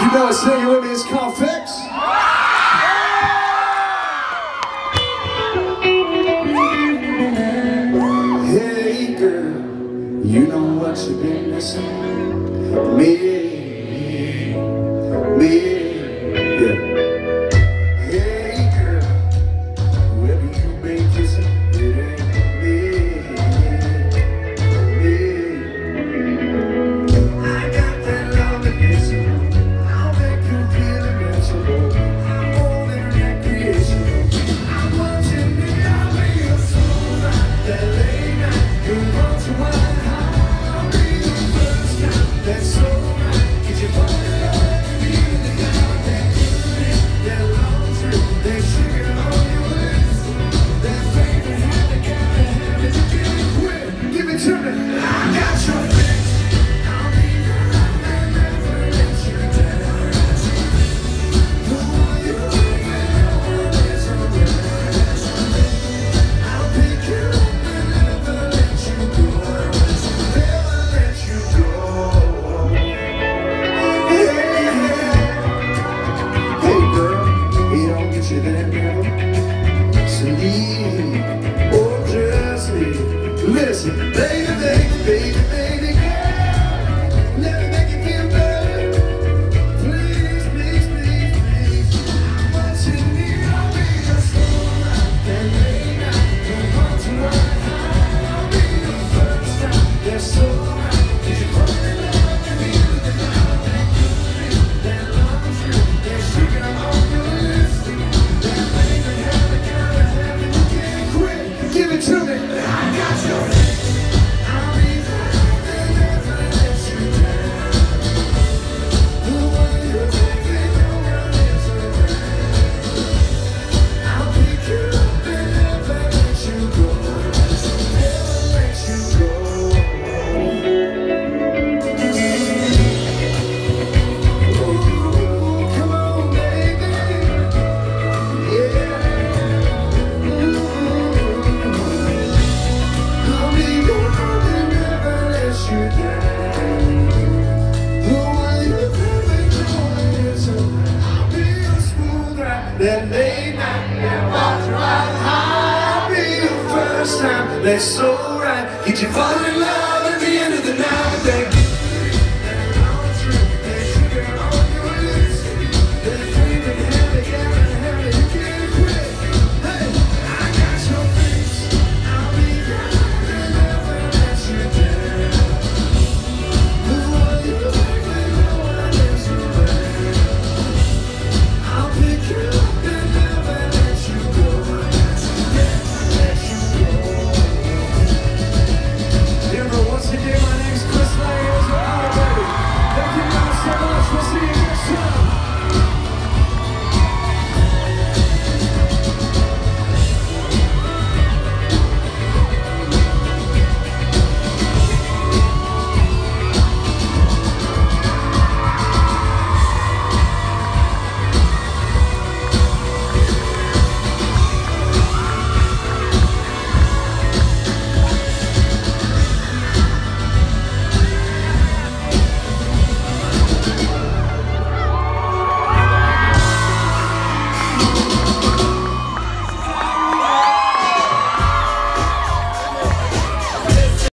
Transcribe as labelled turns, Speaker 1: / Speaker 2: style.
Speaker 1: You know it's not your women, it's called Fix. Hey girl, you know what you've been missing. Me Baby. They so right, get your fall in love.